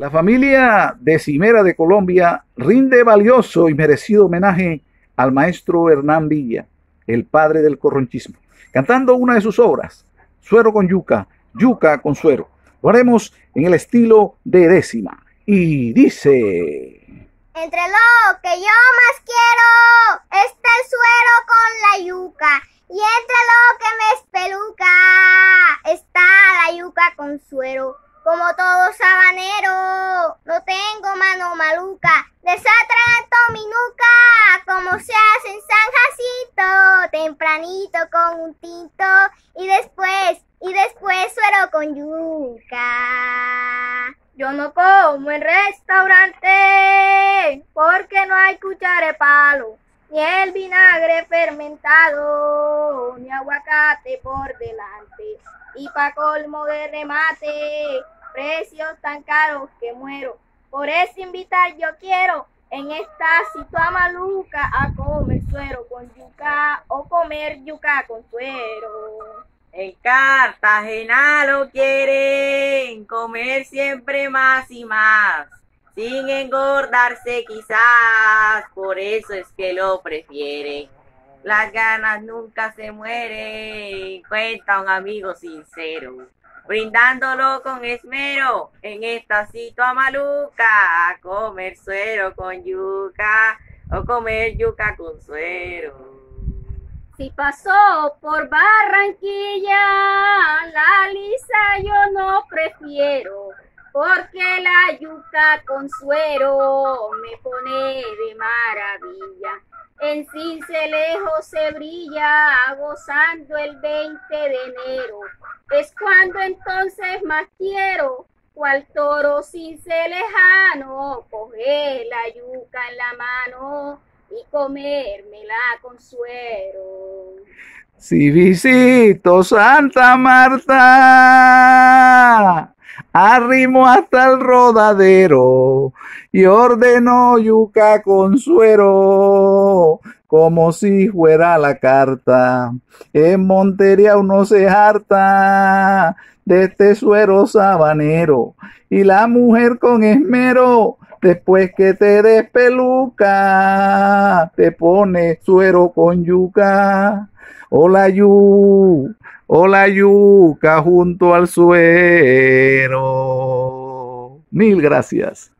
La familia decimera de Colombia rinde valioso y merecido homenaje al maestro Hernán Villa, el padre del corronchismo, cantando una de sus obras, Suero con yuca, yuca con suero. Lo haremos en el estilo de décima. Y dice... Entre lo que yo más quiero está el suero con la yuca. Y entre lo que me espeluca está la yuca con suero. Como todo sabanero, no tengo mano maluca. Desatraganto mi nuca, como se hace en San Jacito, tempranito con un tinto y después, y después suero con yuca. Yo no como en restaurante porque no hay cuchara palo, ni el vinagre fermentado, aguacate por delante. Y pa' colmo de remate, precios tan caros que muero. Por eso invitar yo quiero en esta situación maluca a comer suero con yuca o comer yuca con suero. En Cartagena lo quieren comer siempre más y más, sin engordarse quizás, por eso es que lo prefieren. Las ganas nunca se mueren, cuenta un amigo sincero, brindándolo con esmero en esta situación maluca, a comer suero con yuca o comer yuca con suero. Si pasó por Barranquilla, la lisa yo no prefiero, porque la yuca con suero me pone de maravilla. En Cincelejo se brilla, gozando el 20 de enero. Es cuando entonces más quiero, cual toro cincelejano, coger la yuca en la mano y comérmela con suero. Si visito Santa Marta, arrimo hasta el rodadero y ordeno yuca con suero, como si fuera la carta. En Montería uno se harta de este suero sabanero y la mujer con esmero Después que te despeluca, te pone suero con yuca. Hola yu, hola yuca junto al suero. Mil gracias.